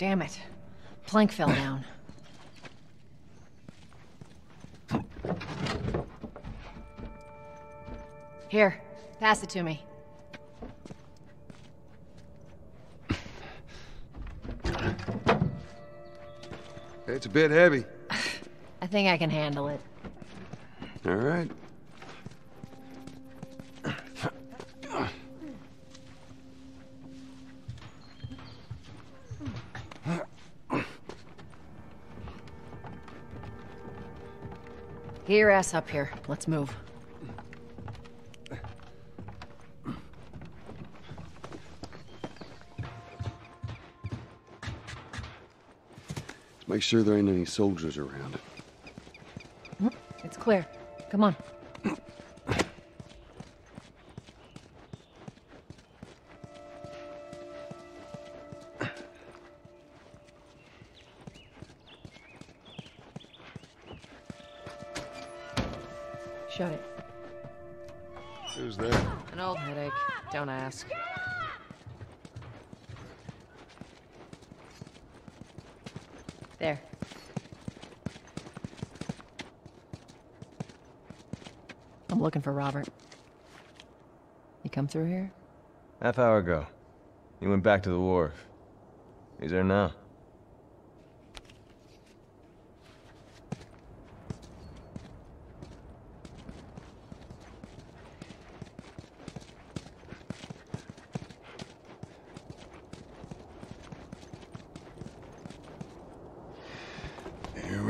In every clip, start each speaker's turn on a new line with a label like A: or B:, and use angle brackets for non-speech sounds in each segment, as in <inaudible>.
A: Damn it. Plank fell down. <coughs> Here, pass it to me.
B: It's a bit heavy. <sighs>
A: I think I can handle it.
B: All right.
A: Get your ass up here. Let's move.
B: Let's make sure there ain't any soldiers around.
A: Hmm, it's clear. Come on. Shut it.
B: Who's there?
A: An old headache. Don't ask. There. I'm looking for Robert. You come through here?
C: Half hour ago. He went back to the wharf. He's there now.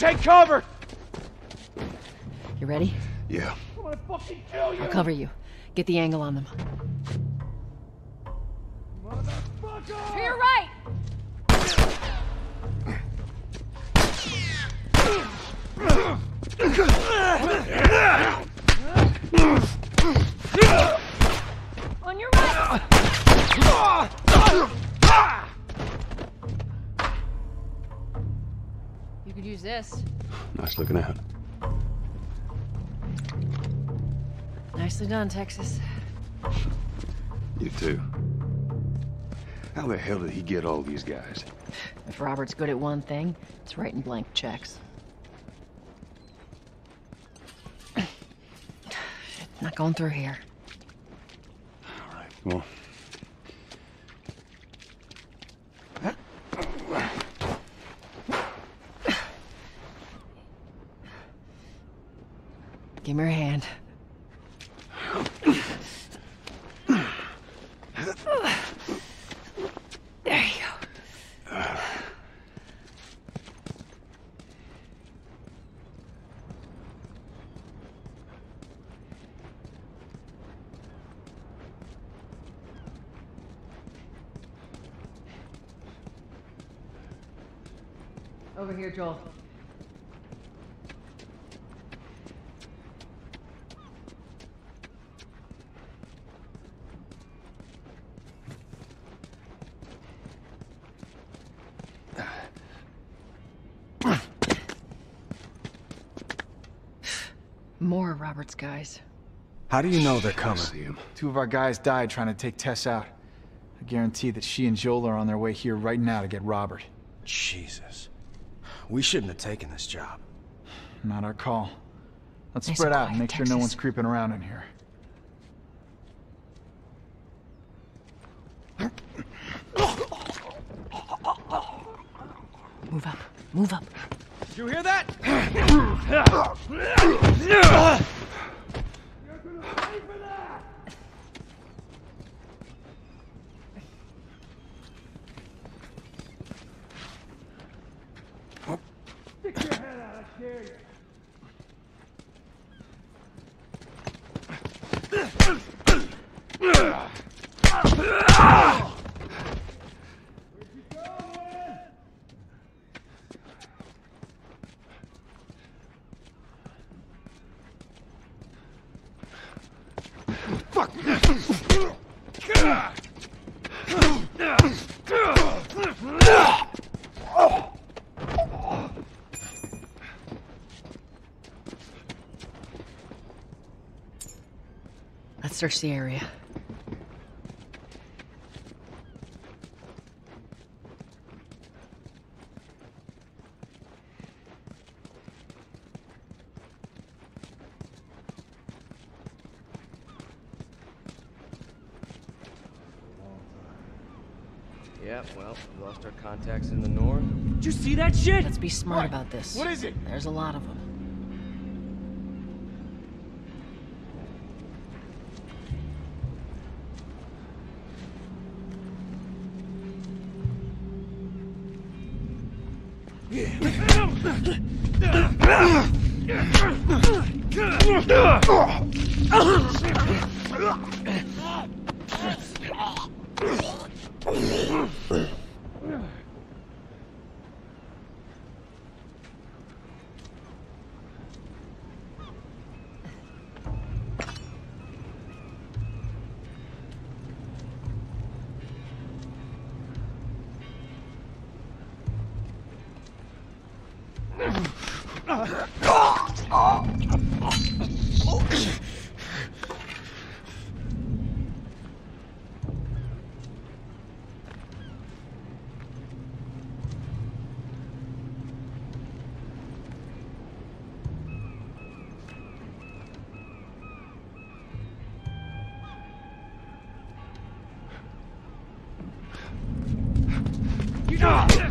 D: Take cover!
A: You ready?
B: Yeah.
A: I'll cover you. Get the angle on them.
E: To your right!
A: Use this.
B: Nice looking out.
A: Nicely done, Texas.
B: You too. How the hell did he get all these guys?
A: If Robert's good at one thing, it's writing blank checks. <clears throat> Not going through here.
B: All right, well.
A: Give me your hand. There you go. Over here, Joel. More of Robert's guys.
F: How do you know they're coming?
B: see him.
F: Two of our guys died trying to take Tess out. I guarantee that she and Joel are on their way here right now to get Robert.
G: Jesus. We shouldn't have taken this job.
F: Not our call. Let's
A: Nice
F: spread out and
A: quiet,
F: make sure no one's creeping around in here.
A: Move up. Move up.
D: Did you hear that? <sighs> <sighs> <sighs> Uh, Fuck!
A: Let's search the area.
H: Yep, well, we lost our contacts in the north.
E: Did you see that shit?
A: Let's be smart about this.
F: What is it?
A: There's a lot of them. Oh! Ugh!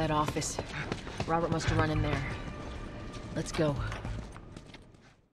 A: That office. Robert must have run in there. Let's go.